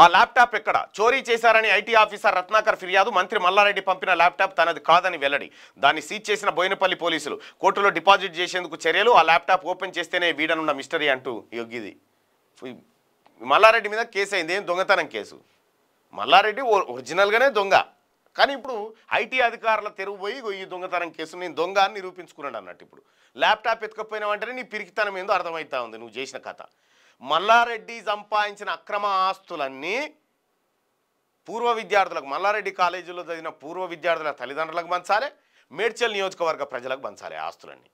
ఆ ల్యాప్టాప్ ఎక్కడ? చోరీ చేశారని ఐటీ ఆఫీసర్ రత్నాకర్ ఫిర్యాదు. మంత్రి మల్లారెడ్డి పంపిన ల్యాప్టాప్ తనది కాదని వెల్లడి. దాన్ని సీజ్ చేసిన బోయినపల్లి పోలీసులు. కోర్టులో డిపాజిట్ చేసేందుకు చర్యలు. ఆ ల్యాప్టాప్ ఓపెన్ చేస్తేనే వీడనున్న మిస్టరీ అంటూ యొగ్గిది మల్లారెడ్డి మీద కేసు అయింది. ఏం దొంగతనం కేసు? మల్లారెడ్డి ఒరిజినల్గానే దొంగ. కానీ ఇప్పుడు ఐటీ అధికారుల తెరువు పోయి ఈ దొంగతనం కేసు నేను దొంగ అని నిరూపించుకున్నాడు అన్నట్టు ఇప్పుడు. ల్యాప్టాప్ ఎత్తుకపోయినా వెంటనే నీ పిరికితనం ఏందో అర్థమవుతా ఉంది. నువ్వు చేసిన కథ. మల్లారెడ్డి సంపాదించిన అక్రమ ఆస్తులన్నీ పూర్వ విద్యార్థులకు మల్లారెడ్డి కాలేజీలో చదివిన పూర్వ విద్యార్థుల తల్లిదండ్రులకు పంచాలి మేడ్చల్ నియోజకవర్గ ప్రజలకు పంచాలి ఆస్తులన్నీ.